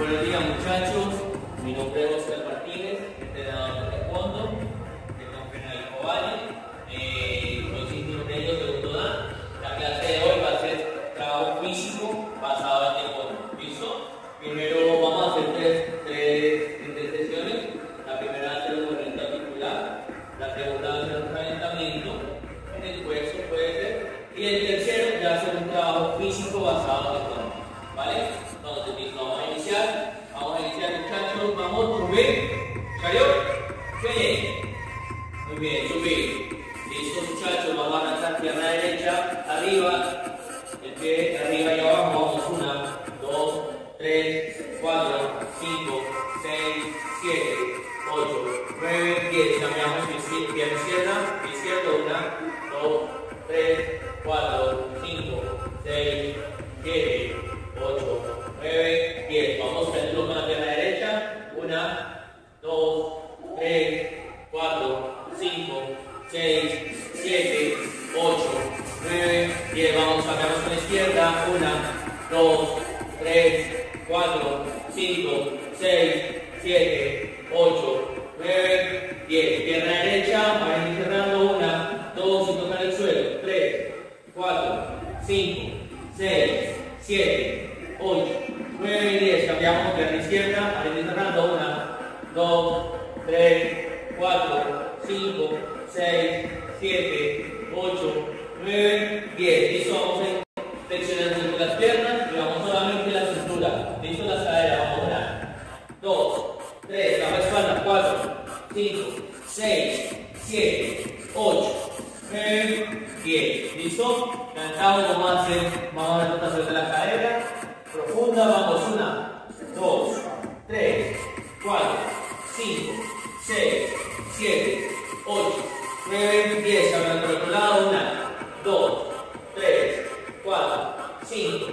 Buenos días muchachos, mi nombre es Oscar Martínez, entrenador de taekwondo, de Campeonato Valle. 6, 7, 8, 9, 10. Pierna derecha, vayan cerrando una, dos y tocan el suelo. 3, 4, 5, 6, 7, 8, 9 y 10. Cambiamos pierna izquierda, vayan cerrando una, dos, tres, cuatro, cinco, seis, siete, ocho, nueve, diez. Listo, vamos flexionando las piernas. 5, 6, 7, 8, 9, 10. ¿Listo? Cantamos vamos a hacer, vamos a tratar sobre la cadera. Profunda, vamos. 1, 2, 3, 4, 5, 6, 7, 8, 9, 10. Ahora por otro lado. 1, 2, 3, 4, 5,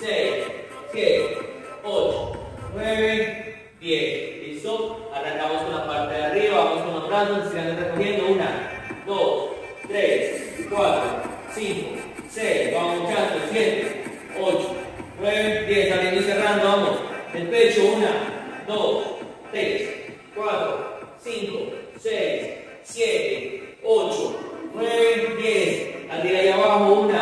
6, 7, 8, 9, 10. Listo. Arrancamos con la parte de arriba, vamos con los brazos, se van recogiendo. Una, dos, tres, cuatro, cinco, seis. Vamos luchando. Siete, ocho, nueve, diez. Abriendo y cerrando. Vamos. El pecho. Una, dos, tres, cuatro, cinco, seis, siete, ocho, nueve, diez. Al día y abajo. Una.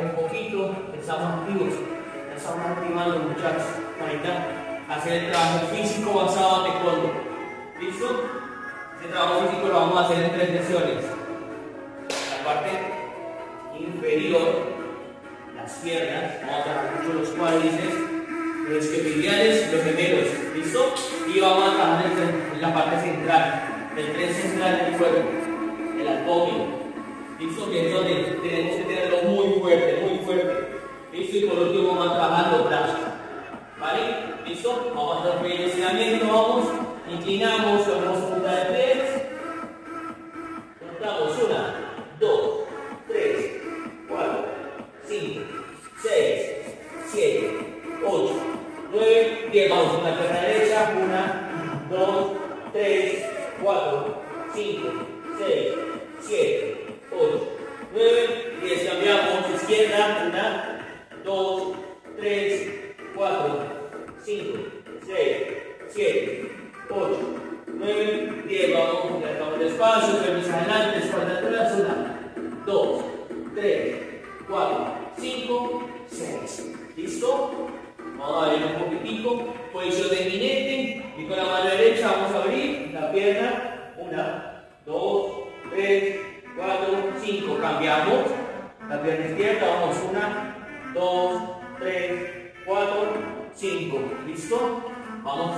Un poquito. Estamos activos. Estamos activando muchachos. Ahorita hacer el trabajo físico basado en taekwondo. ¿Listo? Este trabajo físico lo vamos a hacer en tres sesiones. La parte inferior, las piernas, vamos a trabajar mucho los cuádriceps, los isquiotibiales, los gemelos. ¿Listo? Y vamos a trabajar en la parte central, el tren central del cuerpo, el abdomen. ¿Listo? Que es donde tenemos que tenerlo muy fuerte, muy fuerte. ¿Listo? Y por último vamos a trabajar los brazos. ¿Vale? ¿Listo? Vamos a hacer un pequeño vamos. Inclinamos, ponemos punta de pies. Contamos una, dos, tres, cuatro, cinco, seis, siete, ocho, nueve, diez. Vamos la pierna derecha. Una, dos, tres, cuatro, cinco, seis, Cambiamos. Izquierda. Una, dos, tres, cuatro, cinco, seis, siete. 8, 9, 10. Vamos, dejamos despacio, permiso adelante, espalda atrás. 1, 2, 3, 4, 5, 6. ¿Listo? Vamos a abrir un poquitico. Posición de jinete. Y con la mano derecha vamos a abrir la pierna. 1, 2, 3, 4, 5. Cambiamos. La pierna izquierda. Vamos. 1, 2, 3, 4, 5. ¿Listo? Vamos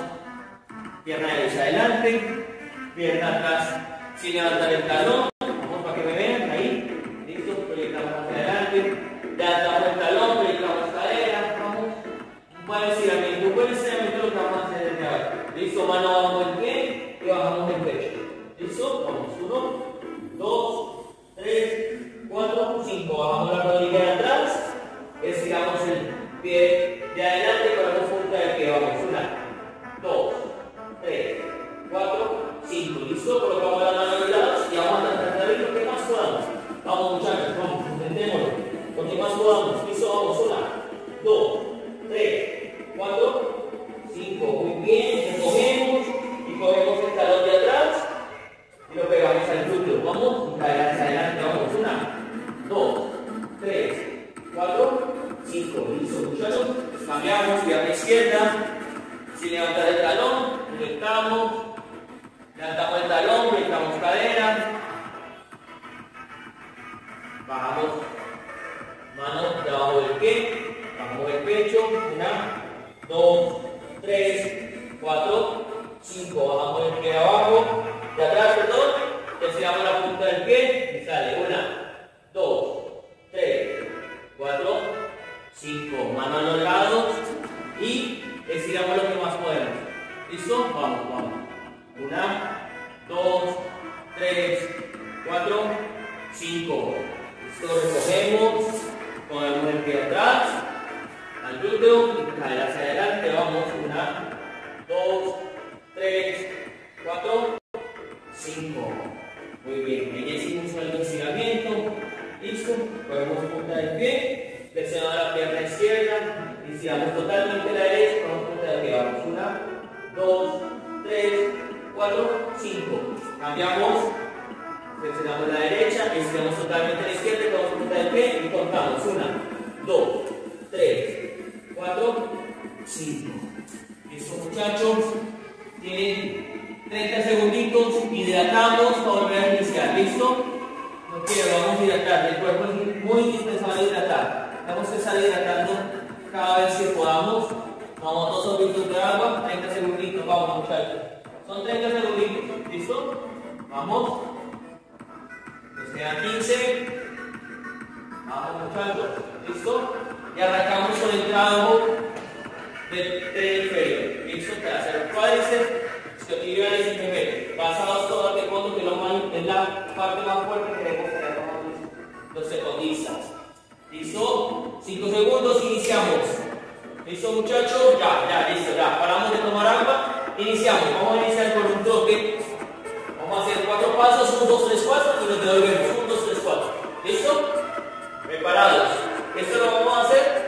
pierna derecha adelante, pierna atrás sin levantar el talón, Sin levantar el talón, proyectamos, levantamos el talón, proyectamos cadera, bajamos manos debajo del pie, bajamos el pecho, una, dos, tres, cuatro, cinco, bajamos el pie abajo, de atrás, perdón, estiramos la punta del pie y sale, una, dos, tres, cuatro, cinco, mano a los lados y estiramos lo que más podemos. ¿Listo? Vamos, vamos. Una, dos, tres, cuatro, cinco. Listo, recogemos, ponemos el pie atrás, al glúteo y caer hacia adelante. Vamos, una, dos, tres, cuatro, cinco. Muy bien, ya hicimos estiramiento. Listo, ponemos punta del pie, flexionamos la pierna izquierda, iniciamos totalmente la derecha, 2, 3, 4, 5. Cambiamos, presionamos la derecha, estiramos totalmente la izquierda, vamos a punta del pie y contamos. 1, 2, 3, 4, 5. Listo muchachos, tienen 30 segunditos, hidratamos para volver a iniciar, ¿listo? No quiero, vamos a hidratar, el cuerpo es muy indispensable hidratar. Vamos a estar hidratando cada vez que podamos. Vamos a dos litros de agua, 30 segunditos. Vamos, muchachos. Son 30 segunditos. ¿Listo? Vamos. Nos quedan 15. Vamos, muchachos. ¿Listo? Y arrancamos con el trabajo del tren inferior. ¿Listo? Para hacer cuádriceps, isquiotibiales y gemelos. Basados todo el fondo que es la parte más fuerte que queremos tener los secundistas. ¿Listo? 5 segundos, iniciamos. ¿Listo muchachos? Ya, ya, listo, ya. Paramos de tomar agua. Iniciamos. Vamos a iniciar con un toque. Vamos a hacer cuatro pasos, 1, 2, 3, 4 y nos devolvemos. 1, 2, 3, 4. ¿Listo? Preparados. Esto lo vamos a hacer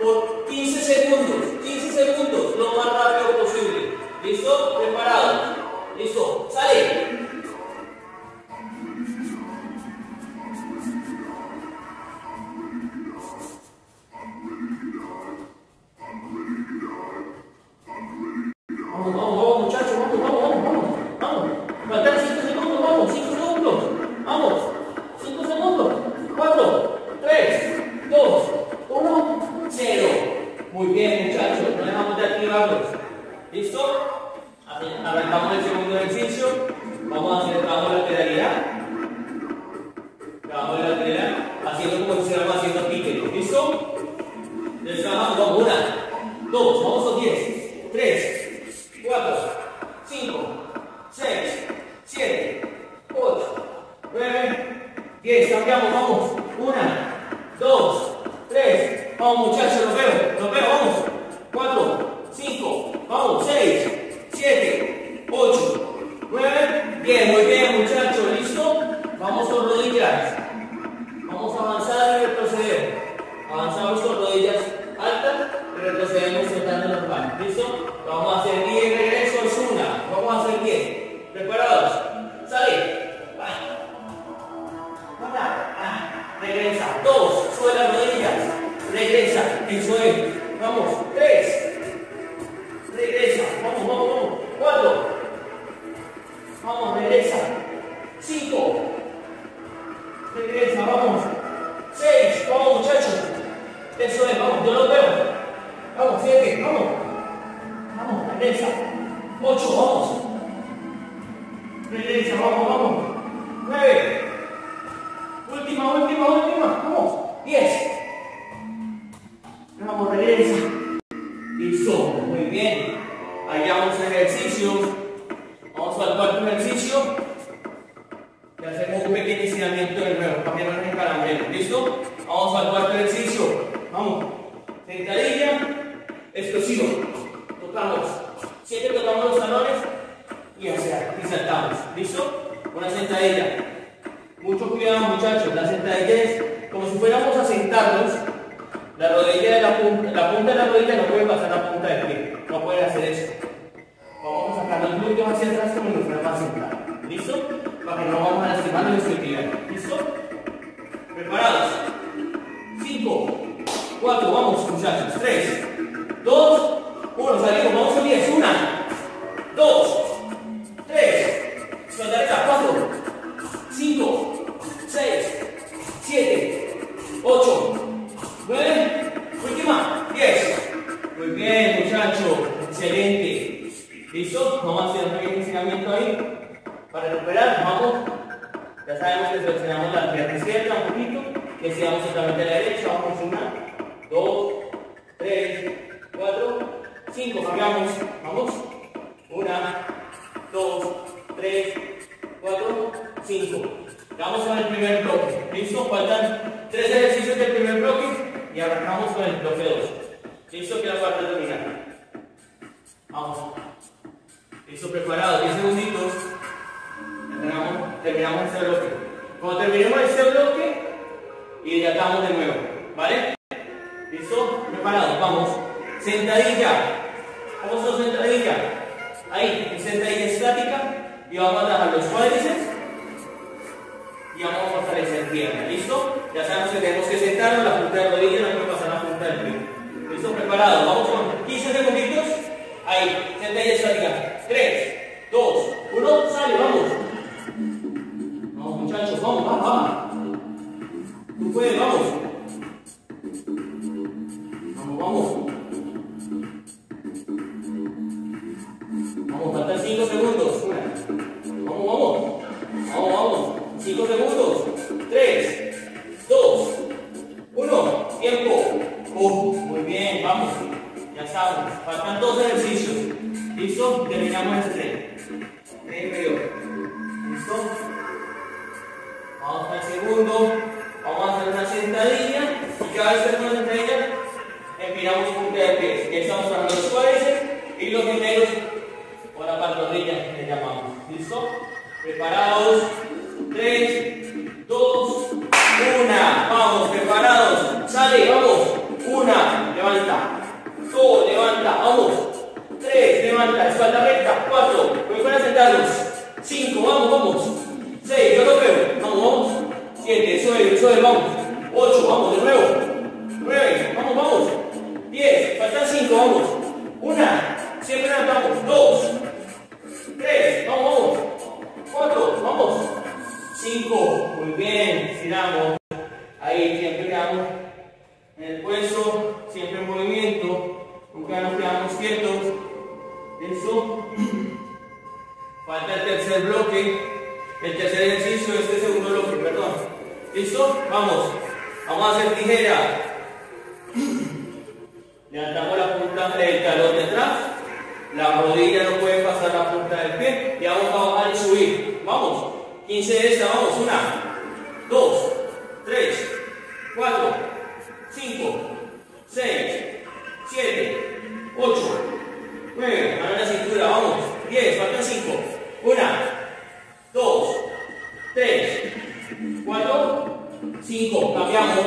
por 15 segundos. 15 segundos, lo más rápido posible. ¿Listo? Preparados. ¿Listo? no, Vamos a hacer un pequeño enseñamiento ahí. Para recuperar, vamos. Ya sabemos que seleccionamos la pierna izquierda un poquito, que sigamos totalmente a la derecha. quieto, nunca nos quedamos quietos. Eso. Falta el tercer bloque, el tercer ejercicio, este segundo bloque, perdón. ¿Listo? Vamos. Vamos a hacer tijera. Levantamos la punta del talón de atrás. La rodilla no puede pasar la punta del pie. Y vamos a bajar y subir. Vamos. 15 de esta. Vamos. Una, dos, tres, cuatro, cinco, seis siete, ocho, nueve. Mano la cintura, vamos. Diez, faltan cinco. Una, dos, tres, cuatro, cinco. Cambiamos.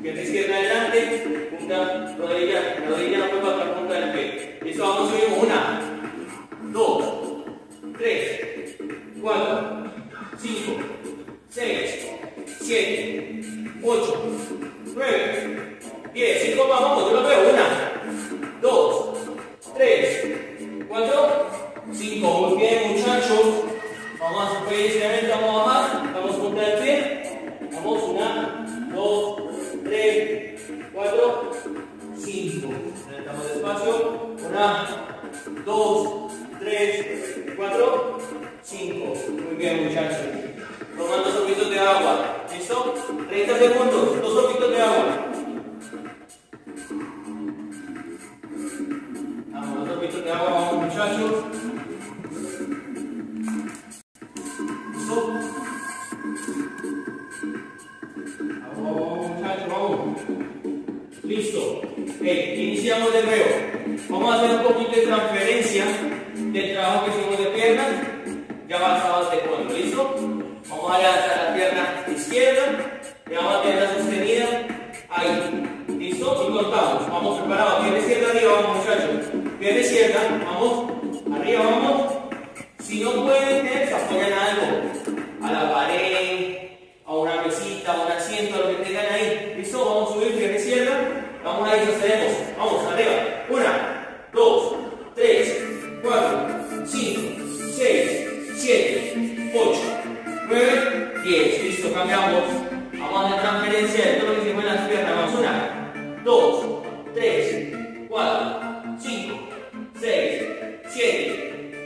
Pierna izquierda adelante, punta, rodilla, rodilla no puede pasar punta del pie. Listo, vamos, subimos. Una, dos, tres, cuatro, cinco, seis, siete, ocho, nueve, diez. Cinco más, vamos, yo lo veo. Una, dos, tres, cuatro, cinco. Muy bien, muchachos. Vamos a vamos a bajar. Vamos punta del pie. Vamos, una, dos, tres, cuatro, cinco. Levantamos despacio.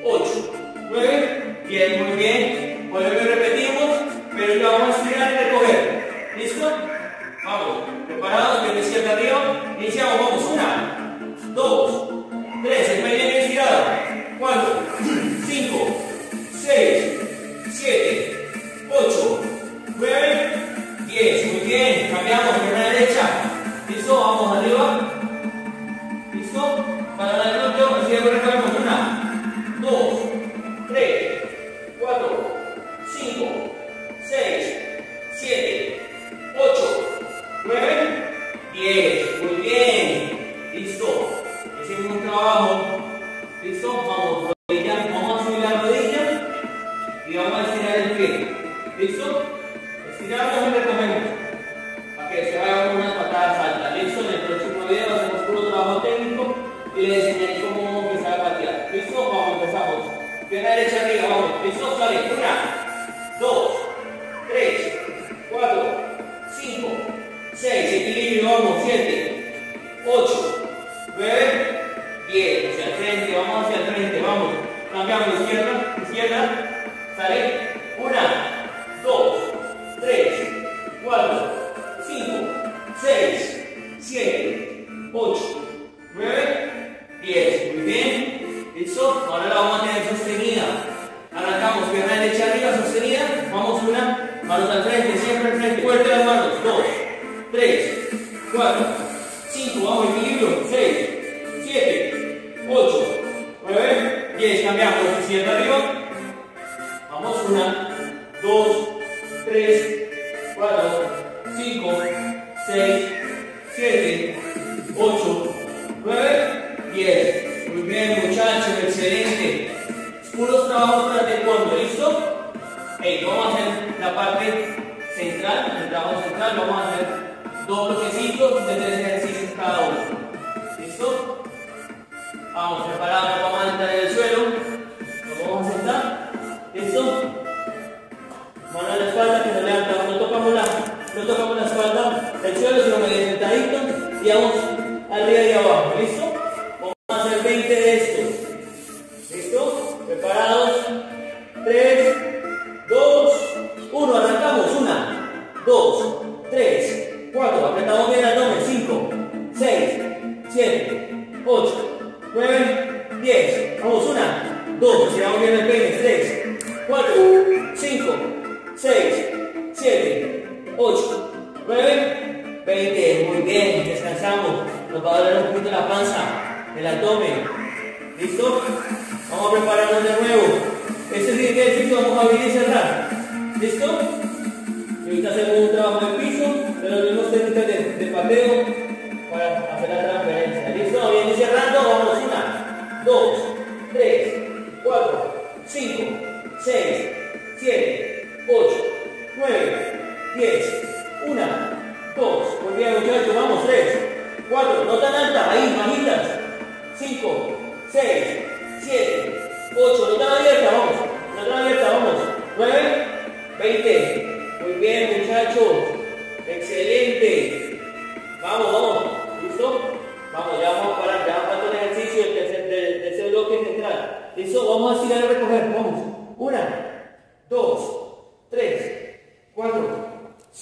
8. Izquierda. Sale. Una, dos, tres, cuatro, cinco, seis, siete, ocho, nueve, diez. Muy bien. ¿Listo? Ahora la vamos a tener sostenida. Arrancamos, pierna derecha arriba, sostenida. Vamos una, manos al frente, siempre al frente. Fuerte las manos. Dos, tres, cuatro, cinco. Vamos, equilibrio. Seis, siete, ocho, nueve, diez. Cambiamos, izquierda arriba. Una, dos, tres, cuatro, cinco, seis, siete, ocho, nueve, diez. Muy bien, muchachos, excelente. Puros trabajos para taekwondo, ¿listo? Vamos a hacer la parte central, el trabajo central, vamos a hacer dos bloquecitos de tres ejercicios cada uno. ¿Listo? Vamos, preparados, vamos a entrar en el suelo. No tocamos la espalda suelo, sino medio sentadito y vamos arriba y abajo,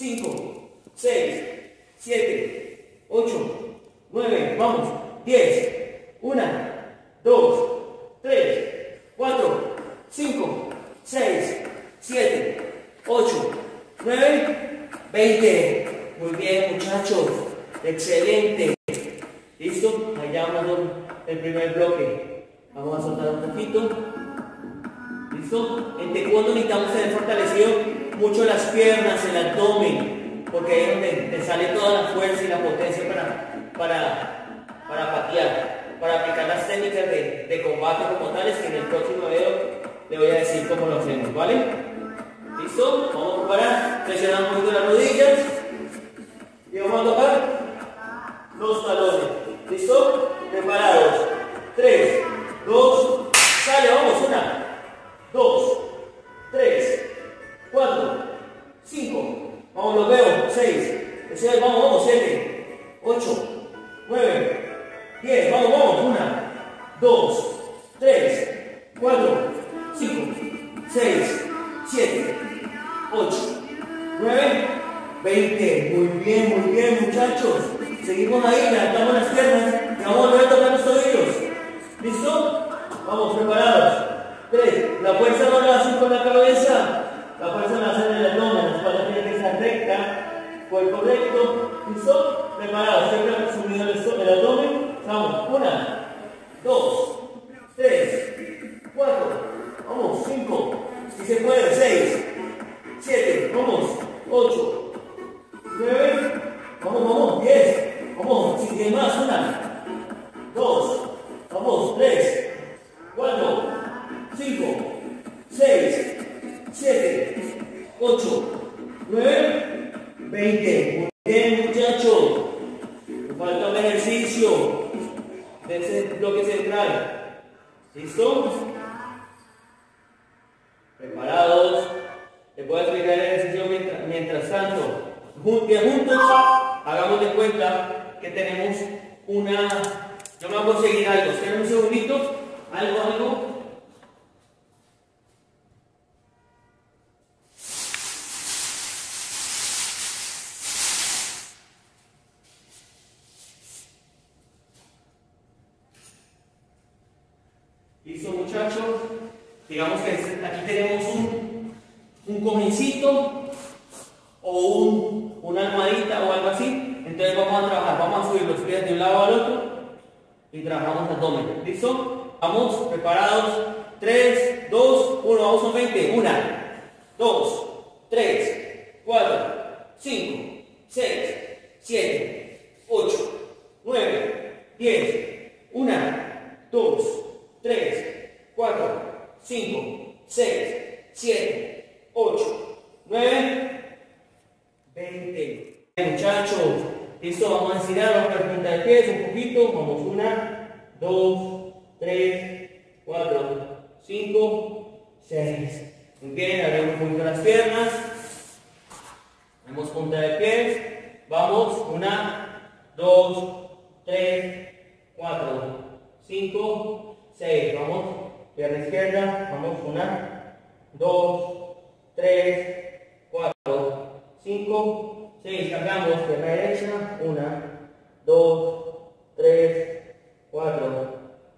5, 6, 7, 8, 9, vamos, 10, 1, muchachos. Seguimos ahí, levantamos las piernas y vamos a volver tocar los tobillos. ¿Listo? Vamos, preparados. 3. La fuerza no la hacen con la cabeza, la fuerza la hacen en el abdomen. La espalda tiene que estar recta, cuerpo recto. ¿Listo? Preparados. Siempre subido el abdomen. Vamos. Una, dos, tres, cuatro, vamos, cinco, si se puede, seis, siete, vamos, ocho, nueve, vamos, vamos, diez, vamos, si hay más, una, dos, vamos, tres, cuatro, cinco, seis, siete, ocho, nueve, veinte. Muy bien, muchachos. Falta un ejercicio de ese bloque central. ¿Listo? Preparados. Les voy a explicar el ejercicio mientras, mientras tanto. Bien juntos, hagamos de cuenta que tenemos una... Yo me voy a conseguir algo. Esperen un segundito. Algo, algo. ¿Listo muchachos? Digamos que aquí tenemos un, un cojincito o algo así. Entonces vamos a trabajar, vamos a subir los pies de un lado al otro y trabajamos abdomen. ¿Listo? Vamos, preparados. 3, 2, 1, vamos son 20. 1, 2, 3, 4, 5, 6, 7, 8, 9, 10, 1, 2, 3, 4, 5, 6, 7, 8, 9, 10. Muchachos, listo, vamos a estirar, vamos a punta de pies un poquito. Vamos, 1, 2, 3, 4, 5, 6. Muy bien, abrimos un poquito las piernas. Vemos punta de pies. Vamos, 1, 2, 3, 4, 5, 6. Vamos, pierna izquierda. Vamos, 1, 2, 3, 4, 5, 6. Cambiamos, pierna derecha. 1, 2, 3, 4,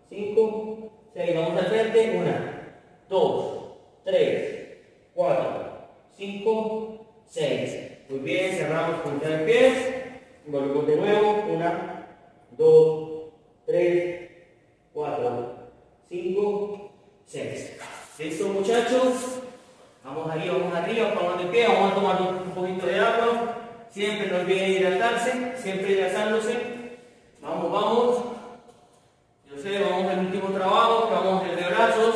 5, 6. Vamos al frente. 1, 2, 3, 4, 5, 6. Muy bien, cerramos punta de pies. Volvemos de nuevo. 1, 2, 3, 4, 5, 6. ¿Listo muchachos? Vamos arriba, vamos arriba, vamos de pie, vamos a tomar un, poquito de agua. Siempre no olviden hidratarse, siempre hidratándose. Vamos, vamos. Yo sé, vamos al último trabajo, que vamos hacer de brazos.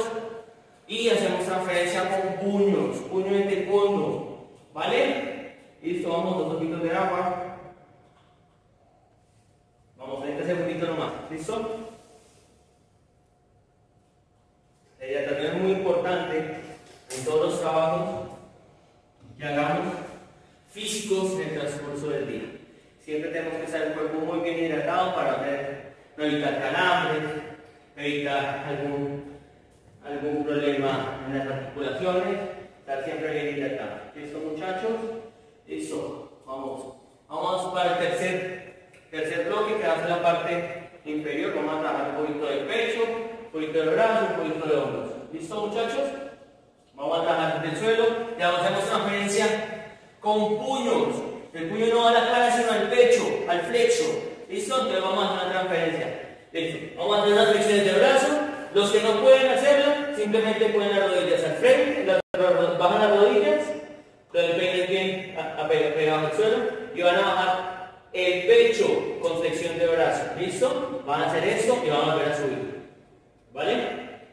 Y hacemos transferencia con puños, puños de taekwondo. ¿Vale? Listo, vamos, dos poquitos de agua. Vamos, 30 segunditos nomás. ¿Listo? La hidratación es muy importante en todos los trabajos que hagamos físicos en el transcurso del día. Siempre tenemos que estar el cuerpo muy bien hidratado para no evitar calambres, evitar algún, algún problema en las articulaciones, estar siempre bien hidratado. ¿Listo muchachos? Listo. Vamos. Vamos para el tercer, tercer bloque que hace la parte inferior. Vamos a trabajar un poquito de pecho, un poquito de brazo, un poquito de hombros. ¿Listo muchachos? Vamos a trabajar desde el suelo y vamos a hacer transferencia con puños. El puño no va a la cara, sino al pecho, al flexo. ¿Listo? Entonces vamos a hacer una transferencia. Listo. Vamos a hacer unas flexiones de brazo. Los que no pueden hacerla, simplemente ponen las rodillas al frente, bajan las rodillas, el peine bien pegado al suelo y van a bajar el pecho con flexión de brazo. ¿Listo? Van a hacer esto y van a volver a subir. ¿Vale?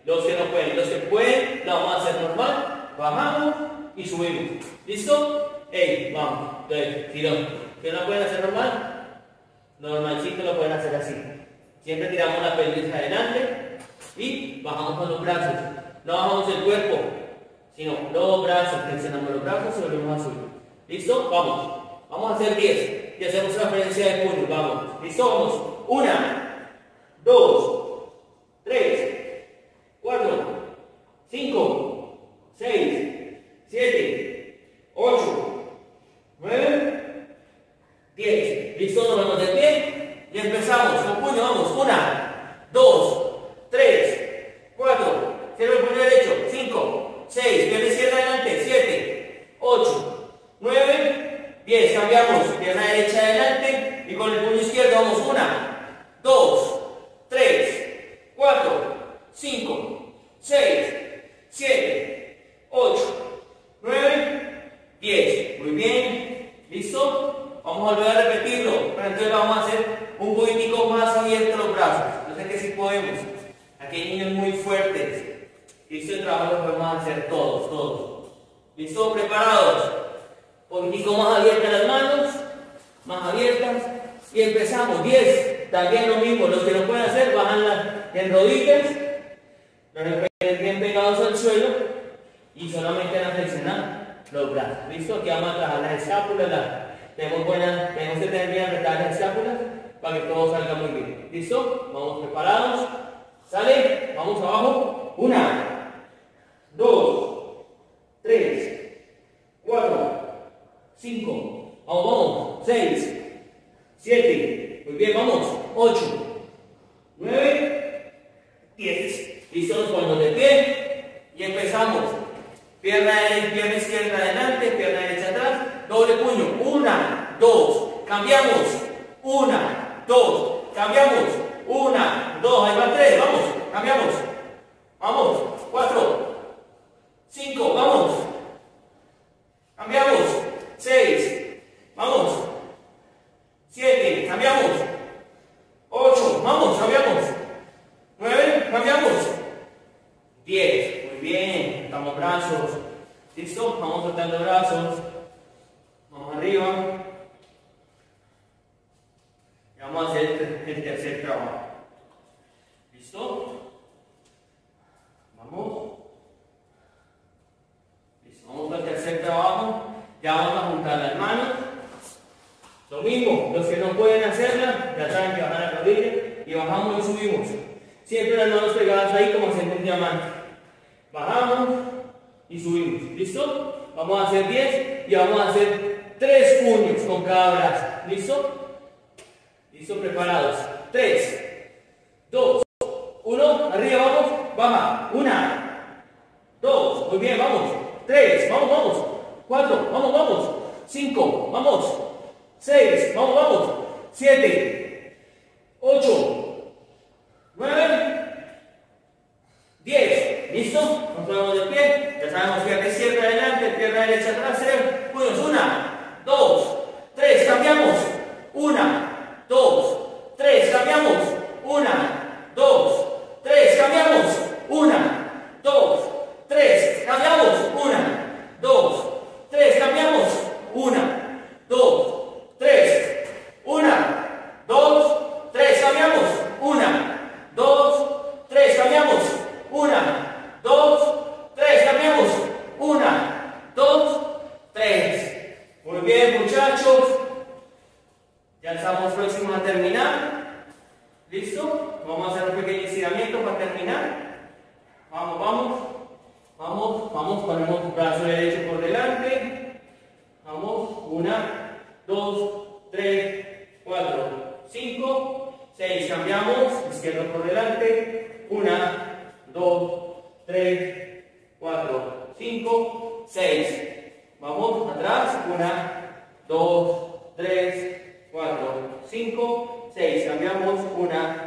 Los que no pueden, los que pueden, la vamos a hacer normal, bajamos y subimos. ¿Listo? ¡Ey! Vamos. Entonces, tirón. ¿Que no pueden hacer normal? Normalcito lo pueden hacer así. Siempre tiramos la pelvis adelante y bajamos con los brazos. No bajamos el cuerpo, sino los brazos. Presionamos los brazos y volvemos a subir. ¿Listo? Vamos. Vamos a hacer 10 y hacemos transferencia de puño. Vamos. ¿Listo? Vamos. Una, dos, tres. 4, 5, 6, 7, 8, 9, 10. ¿Listo? Nos vamos de pie y empezamos. Con puño, vamos. 1, 2, 3, 4, cierra el puño derecho. 5, 6, pierna izquierda adelante. 7, 8, 9, 10. Cambiamos. Pierna derecha adelante y con el puño izquierdo vamos. 1, 2, 3, 4, 5, 6, 7, 8, 9, 10. Muy bien. ¿Listo? Vamos a volver a repetirlo. Pero entonces vamos a hacer un poquitico más abierto los brazos. Yo sé que sí podemos. Aquí hay niños muy fuertes. Y este trabajo lo podemos hacer todos, todos. ¿Listo? ¿Preparados? Un poquitico más abiertas las manos. Más abiertas. Y empezamos. 10. También lo mismo. Los que no pueden hacer, bajan las en rodillas los peines bien pegados al suelo y solamente van a flexionar los brazos. ¿Listo? Aquí vamos a trabajar las escápulas. tenemos, buenas, tenemos que tener bien apretadas las escápulas para que todo salga muy bien. ¿Listo? Vamos preparados. ¿Sale? Vamos abajo. Una, dos, tres, cuatro, cinco. Vamos, vamos. Seis, siete. Muy bien, vamos. Ocho, nueve, diez. Listo, nos ponemos de pie y empezamos. Pierna, pierna adelante, pierna derecha atrás, doble puño. Una, dos, cambiamos. Una, dos, cambiamos. Una, dos, ahí va tres, vamos, cambiamos. Vamos, cuatro, cinco, vamos. Cambiamos. Seis, vamos. Siete, cambiamos. Ocho, vamos, cambiamos. Nueve, cambiamos. 10. Muy bien. Estamos brazos. ¿Listo? Vamos soltando brazos. Vamos arriba. Y vamos a hacer el tercer trabajo. ¿Listo? Vamos. Listo. Vamos al tercer trabajo. Ya vamos a juntar las manos. Lo mismo, los que no pueden hacerla, ya saben que bajan la rodilla y bajamos y subimos. Siempre las manos pegadas ahí como haciendo un diamante. Bajamos y subimos. ¿Listo? Vamos a hacer 10 y vamos a hacer 3 puños con cada brazo. ¿Listo? ¿Listo? Preparados. 3, 2, 1. Arriba, vamos. Baja. 1, 2. Muy bien, vamos. 3, vamos, vamos. 4, vamos, vamos. 5, vamos. 6, vamos, vamos. 7, Cambiamos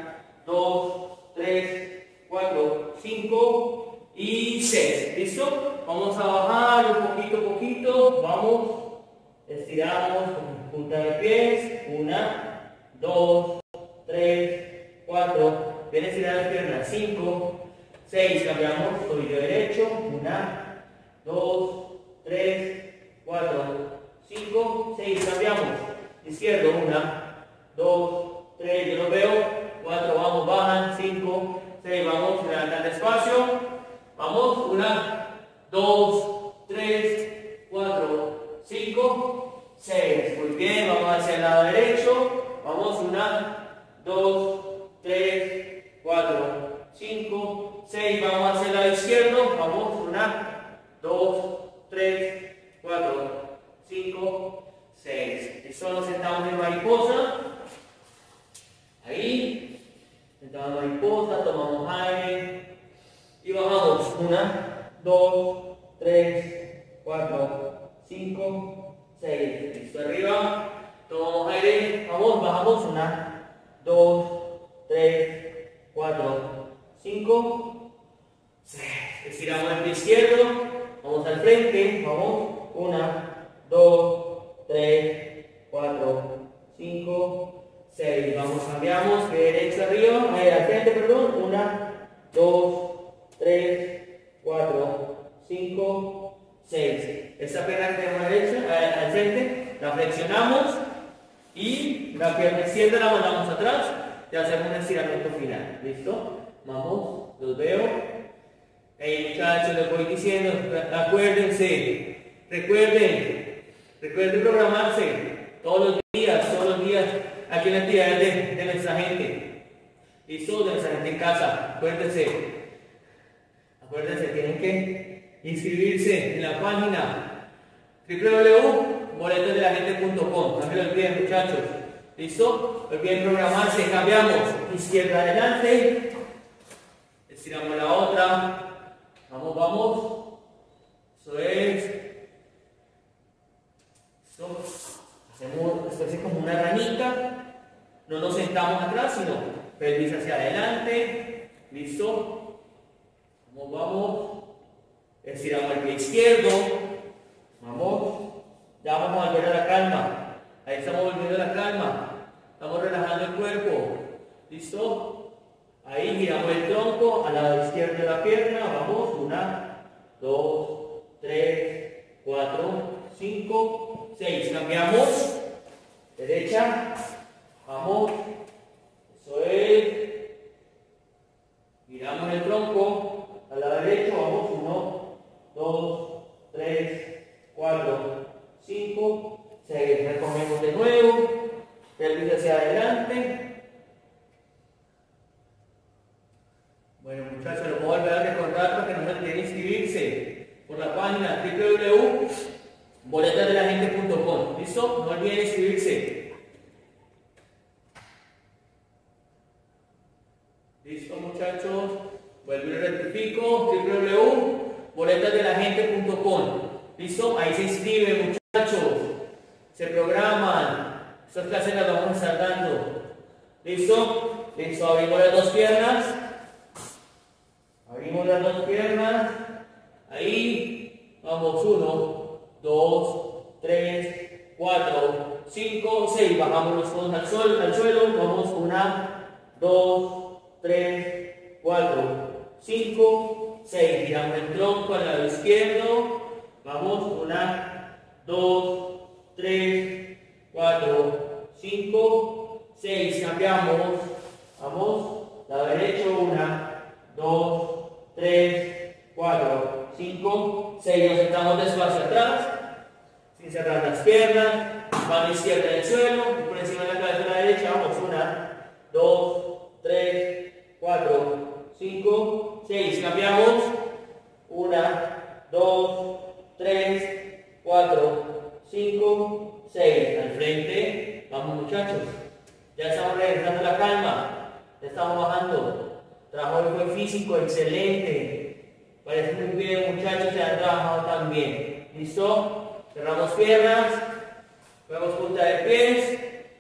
2, 3, 4, 5, 6. Estiramos el pie izquierdo. Vamos al frente. Vamos. 1, 2, 3, 4, 5, 6. Vamos, cambiamos, derecha arriba, ahí al frente, perdón. 1, 2, 3, 4, 5, 6. Esta pierna que tenemos derecha, al frente, la flexionamos y la pierna izquierda la mandamos atrás y hacemos un estiramiento final. ¿Listo? Vamos, los veo. Hey muchachos, les voy diciendo, acuérdense, recuerden, Recuerden programarse todos los días, todos los días, aquí en la actividad de, nuestra gente. Y de nuestra gente en casa. Acuérdense, acuérdense, tienen que inscribirse en la página www.boletosdelagente.com. No me lo olviden, muchachos. ¿Listo? Olviden programarse, cambiamos. Izquierda adelante. Estiramos la otra. Vamos, vamos. Eso es. Hacemos una especie como una ranita. No nos sentamos atrás, sino pelvis hacia adelante. ¿Listo? Vamos, vamos. Estiramos el pie izquierdo. Vamos. Ya vamos a volver a la calma. Ahí estamos volviendo a la calma. Estamos relajando el cuerpo. ¿Listo? Ahí giramos el tronco al lado izquierdo de la pierna. Vamos. Una, dos, tres, cuatro, 5, 6. Cambiamos. Derecha. Vamos. Eso es. Miramos el tronco. A la derecha. Vamos. 1, 2, 3, 4, 5, 6. Recogemos de nuevo. Pelvis hacia adelante. Bueno, muchachos, lo voy a volver a recordar para que no se olviden inscribirse por la página www boletasdelagente.com. ¿Listo? No olviden inscribirse. ¿Listo, muchachos? Vuelvo rectifico, www.boletasdelagente.com. ¿Listo? Ahí se inscriben, muchachos. Se clases las vamos a estar dando. ¿Listo? Listo, abrimos las dos piernas. Abrimos las dos piernas. Ahí. Vamos, uno, dos, tres, cuatro, cinco, seis. Bajamos los codos al, sol, al suelo. Vamos, una, dos, tres, cuatro, cinco, seis. Giramos el tronco al lado izquierdo. Vamos, una, dos, tres, cuatro, cinco, seis. Cambiamos. Vamos, lado derecho, una, dos, tres, cuatro, cinco, seis. Nos sentamos despacio atrás, sin cerrar las piernas. Mano izquierda en el suelo, por encima de la cabeza de la derecha. Vamos, una, dos, tres, cuatro, cinco, seis. Cambiamos. Una, dos, tres, cuatro, cinco, seis. Al frente. Vamos, muchachos. Ya estamos regresando la calma. Ya estamos bajando. Trabajo fue físico, excelente. Parece muy bien, muchachos, se han trabajado también. ¿Listo? Cerramos piernas. Vemos punta de pies.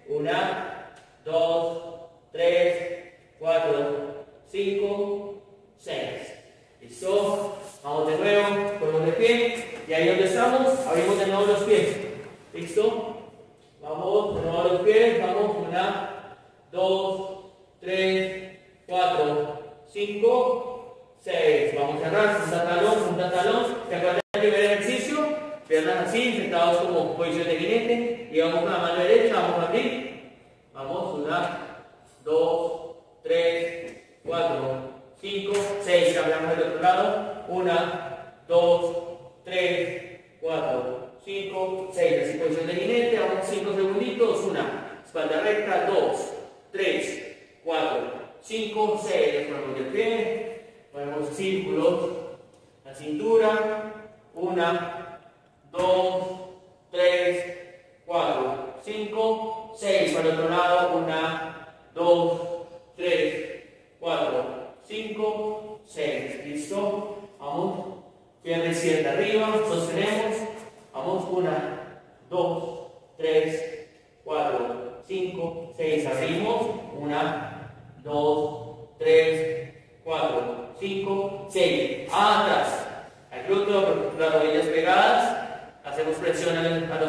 Una, dos, tres, cuatro, cinco, seis. ¿Listo? Vamos de nuevo, ponemos de pie. Y ahí donde estamos, abrimos de nuevo los pies. ¿Listo? Vamos, de nuevo los pies. Vamos, una, dos, tres, cuatro, cinco, seis. Vamos a cerrar, punta talón, punta talón. ¿Se acuerdan del primer ejercicio? Piernas así, sentados como posición de jinete. Y vamos con la mano derecha, vamos a abrir. Vamos, una, dos, tres, cuatro, cinco, seis. Cambiamos del otro lado. Una, dos, tres, cuatro, cinco, seis. Así posición de jinete. Vamos cinco segunditos. Una, espalda recta, dos, tres, cuatro, cinco, seis. Nos ponemos de pie. Ponemos círculos. La cintura. Una, dos, tres, cuatro, cinco, seis. Para el otro lado, una, dos, tres, cuatro, cinco, seis. ¿Listo? Vamos. Pierna izquierda arriba, sostenemos. Vamos, una, dos, tres, cuatro, cinco, seis. Abrimos. Una, dos, tres, cuatro, cinco, seis. Atrás. Al glúteo, las rodillas pegadas. Hacemos presión a los